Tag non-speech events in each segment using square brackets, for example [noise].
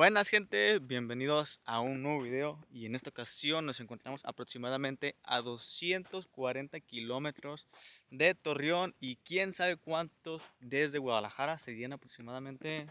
Buenas gente, bienvenidos a un nuevo video y en esta ocasión nos encontramos aproximadamente a 240 kilómetros de Torreón y quién sabe cuántos desde Guadalajara serían aproximadamente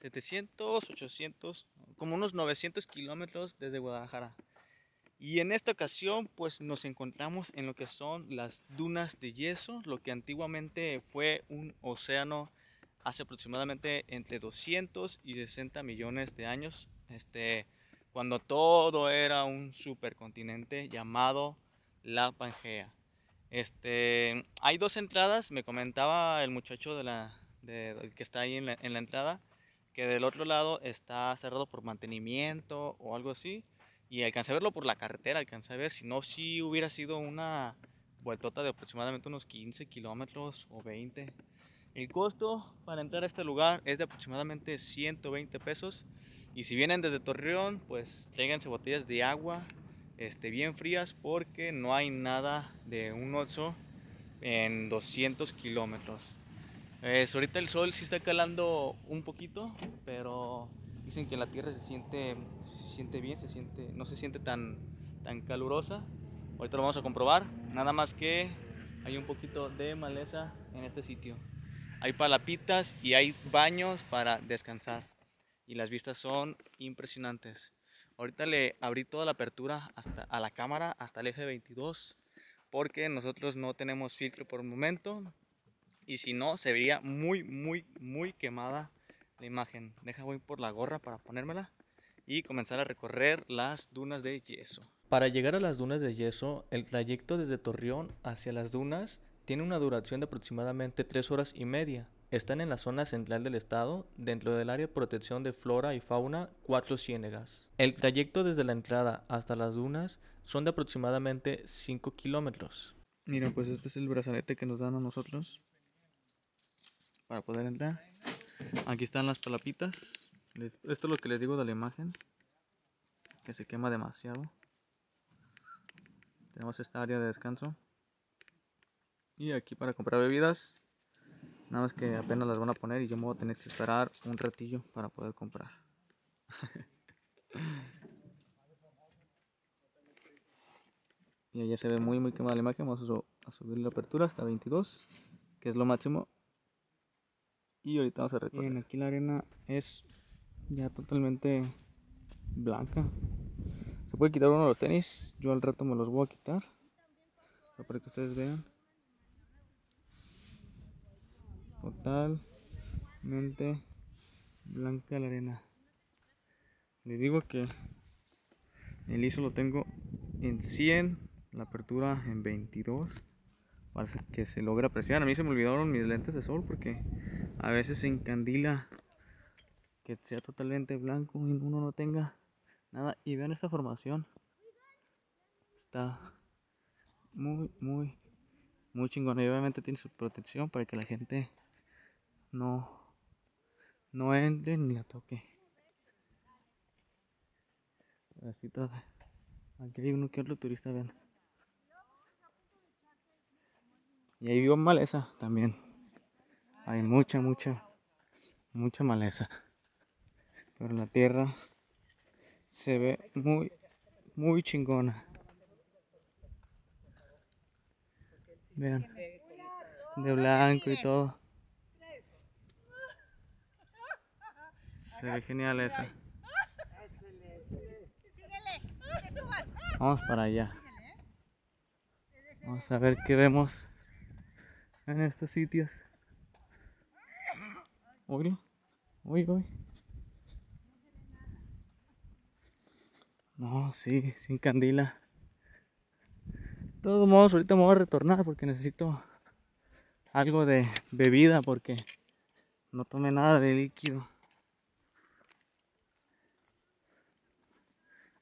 700, 800, como unos 900 kilómetros desde Guadalajara. Y en esta ocasión pues nos encontramos en lo que son las dunas de yeso, lo que antiguamente fue un océano hace aproximadamente entre 200 y 60 millones de años, este, cuando todo era un supercontinente llamado la Pangea. Este, hay dos entradas, me comentaba el muchacho de la, que está ahí en la, en la entrada, que del otro lado está cerrado por mantenimiento o algo así, y alcancé a verlo por la carretera, alcancé a ver, si no, si hubiera sido una vueltota de aproximadamente unos 15 kilómetros o 20. El costo para entrar a este lugar es de aproximadamente 120 pesos. Y si vienen desde Torreón, pues tráiganse botellas de agua este, bien frías porque no hay nada de un oso en 200 kilómetros. Ahorita el sol sí está calando un poquito, pero dicen que la tierra se siente, se siente bien, se siente, no se siente tan, tan calurosa. Ahorita lo vamos a comprobar, nada más que hay un poquito de maleza en este sitio. Hay palapitas y hay baños para descansar. Y las vistas son impresionantes. Ahorita le abrí toda la apertura hasta a la cámara hasta el eje 22 porque nosotros no tenemos filtro por el momento y si no se vería muy muy muy quemada la imagen. Deja voy por la gorra para ponérmela y comenzar a recorrer las dunas de yeso. Para llegar a las dunas de yeso, el trayecto desde Torreón hacia las dunas tiene una duración de aproximadamente 3 horas y media. Están en la zona central del estado, dentro del área de protección de flora y fauna Cuatro Ciénegas. El trayecto desde la entrada hasta las dunas son de aproximadamente 5 kilómetros. Miren, pues este es el brazalete que nos dan a nosotros para poder entrar. Aquí están las palapitas. Esto es lo que les digo de la imagen, que se quema demasiado. Tenemos esta área de descanso. Y aquí para comprar bebidas, nada más que apenas las van a poner y yo me voy a tener que esperar un ratillo para poder comprar. [laughs] y allá se ve muy muy quemada la imagen, vamos a, subir la apertura hasta 22, que es lo máximo. Y ahorita vamos a recorrer. Bien, aquí la arena es ya totalmente blanca. Se puede quitar uno de los tenis, yo al rato me los voy a quitar. Para que ustedes vean. Totalmente blanca la arena. Les digo que el ISO lo tengo en 100, la apertura en 22. Para que se logre apreciar. A mí se me olvidaron mis lentes de sol porque a veces se encandila que sea totalmente blanco y uno no tenga nada. Y vean esta formación. Está muy, muy, muy chingona. Y obviamente tiene su protección para que la gente no, no entre ni la toque. Así todo. Aquí hay uno que otro turista ven. Y ahí vivo maleza también. Hay mucha, mucha, mucha maleza. Pero la tierra se ve muy, muy chingona. Vean. De blanco y todo. Se ve genial esa. Vamos para allá. Vamos a ver qué vemos en estos sitios. Uy, uy, uy. No, sí, sin candila. De todos modos, ahorita me voy a retornar porque necesito algo de bebida porque no tomé nada de líquido.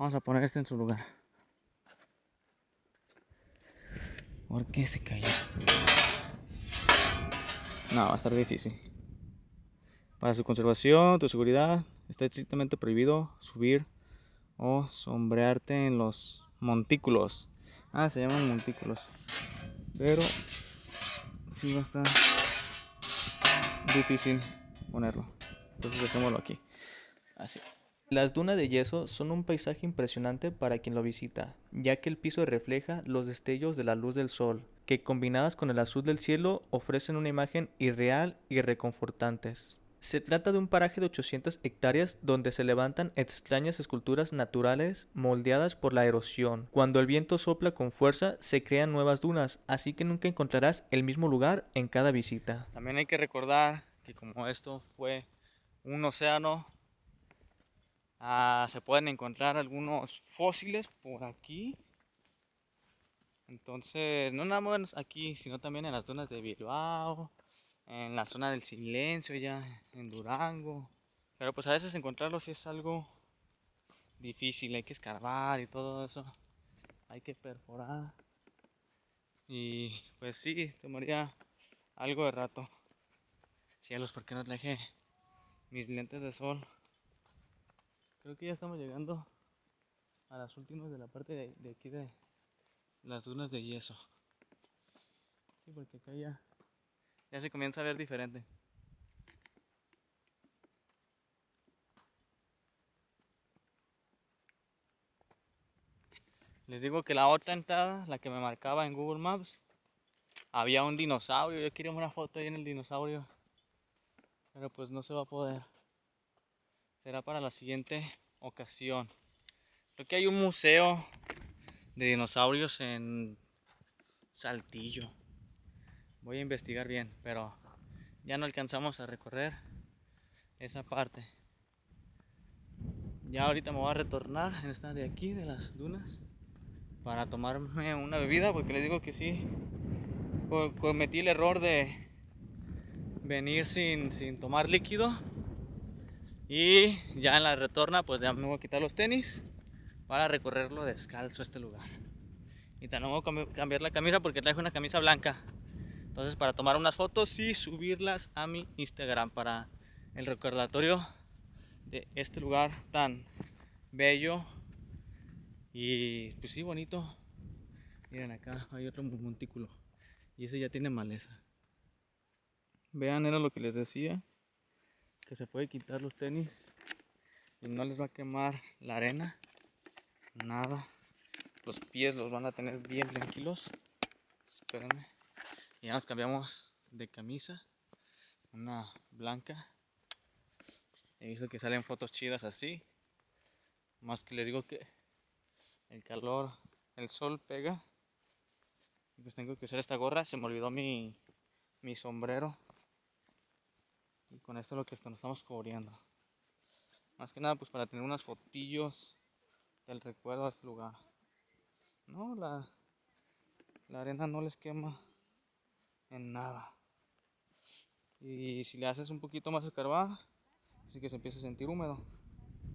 Vamos a poner este en su lugar. ¿Por qué se cayó? No, va a estar difícil. Para su conservación, tu seguridad, está estrictamente prohibido subir o sombrearte en los montículos. Ah, se llaman montículos. Pero sí va a estar difícil ponerlo. Entonces dejémoslo aquí. Así. Las dunas de yeso son un paisaje impresionante para quien lo visita, ya que el piso refleja los destellos de la luz del sol, que combinadas con el azul del cielo ofrecen una imagen irreal y reconfortantes. Se trata de un paraje de 800 hectáreas donde se levantan extrañas esculturas naturales moldeadas por la erosión. Cuando el viento sopla con fuerza se crean nuevas dunas, así que nunca encontrarás el mismo lugar en cada visita. También hay que recordar que como esto fue un océano Ah, se pueden encontrar algunos fósiles por aquí. Entonces, no nada más aquí, sino también en las dunas de Bilbao, en la zona del silencio ya, en Durango. Pero pues a veces encontrarlos es algo difícil, hay que escarbar y todo eso. Hay que perforar. Y pues sí, tomaría algo de rato. Cielos, ¿por qué no traje mis lentes de sol? Creo que ya estamos llegando a las últimas de la parte de, aquí de las dunas de yeso. Sí, porque acá ya, ya se comienza a ver diferente. Les digo que la otra entrada, la que me marcaba en Google Maps, había un dinosaurio. Yo quería una foto ahí en el dinosaurio, pero pues no se va a poder será para la siguiente ocasión. Creo que hay un museo de dinosaurios en Saltillo. Voy a investigar bien, pero ya no alcanzamos a recorrer esa parte. Ya ahorita me voy a retornar en esta de aquí, de las dunas, para tomarme una bebida, porque les digo que sí, cometí el error de venir sin, sin tomar líquido y ya en la retorna, pues ya me voy a quitar los tenis para recorrerlo descalzo este lugar. Y también voy a cambiar la camisa porque traigo una camisa blanca. Entonces para tomar unas fotos y subirlas a mi Instagram para el recordatorio de este lugar tan bello y pues sí bonito. Miren acá hay otro montículo y ese ya tiene maleza. Vean, era lo que les decía que se puede quitar los tenis y no les va a quemar la arena, nada. Los pies los van a tener bien tranquilos. Espérenme. Y ya nos cambiamos de camisa, una blanca. He visto que salen fotos chidas así. Más que les digo que el calor, el sol pega. Pues tengo que usar esta gorra. Se me olvidó mi, mi sombrero. Y con esto es lo que nos estamos cubriendo. Más que nada pues para tener unas fotillos del recuerdo de este lugar. No, la, la arena no les quema en nada. Y si le haces un poquito más escarbar, así que se empieza a sentir húmedo.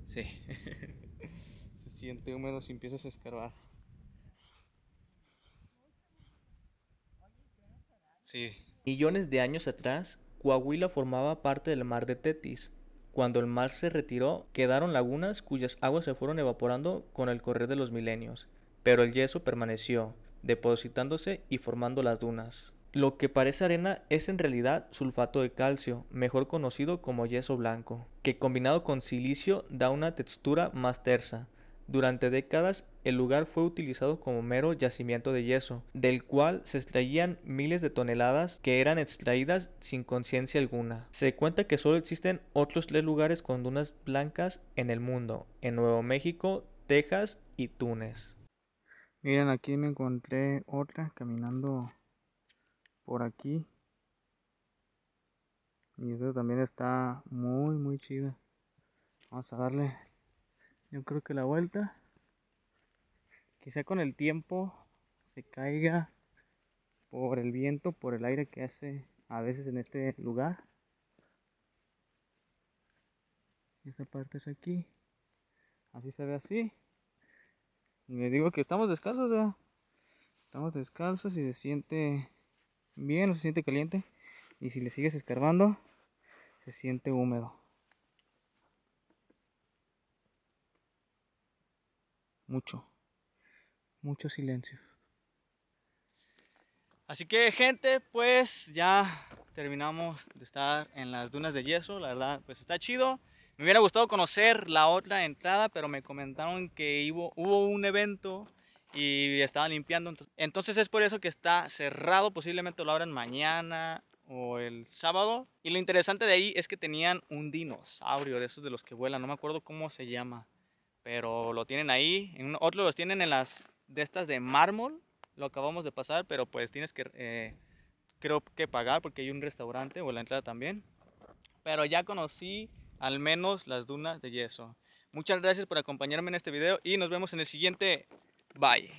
Sí, [laughs] se siente húmedo si empiezas a escarbar. Sí. Millones de años atrás, Coahuila formaba parte del mar de Tetis. Cuando el mar se retiró, quedaron lagunas cuyas aguas se fueron evaporando con el correr de los milenios, pero el yeso permaneció, depositándose y formando las dunas. Lo que parece arena es en realidad sulfato de calcio, mejor conocido como yeso blanco, que combinado con silicio da una textura más tersa, durante décadas el lugar fue utilizado como mero yacimiento de yeso, del cual se extraían miles de toneladas que eran extraídas sin conciencia alguna. Se cuenta que solo existen otros tres lugares con dunas blancas en el mundo, en Nuevo México, Texas y Túnez. Miren, aquí me encontré otra caminando por aquí. Y esta también está muy, muy chida. Vamos a darle yo creo que la vuelta quizá con el tiempo se caiga por el viento, por el aire que hace a veces en este lugar. Esta parte es aquí. Así se ve así. Y me digo que estamos descalzos, ya. Estamos descalzos y se siente bien o se siente caliente. Y si le sigues escarbando, se siente húmedo. Mucho, mucho silencio. Así que gente, pues ya terminamos de estar en las dunas de yeso, la verdad, pues está chido. Me hubiera gustado conocer la otra entrada, pero me comentaron que hubo, hubo un evento y estaban limpiando. Entonces es por eso que está cerrado. Posiblemente lo abran mañana o el sábado. Y lo interesante de ahí es que tenían un dinosaurio de esos de los que vuelan. No me acuerdo cómo se llama. Pero lo tienen ahí. En otro los tienen en las de estas de mármol. Lo acabamos de pasar, pero pues tienes que, eh, creo que pagar porque hay un restaurante o la entrada también. Pero ya conocí al menos las dunas de yeso. Muchas gracias por acompañarme en este video y nos vemos en el siguiente. Bye.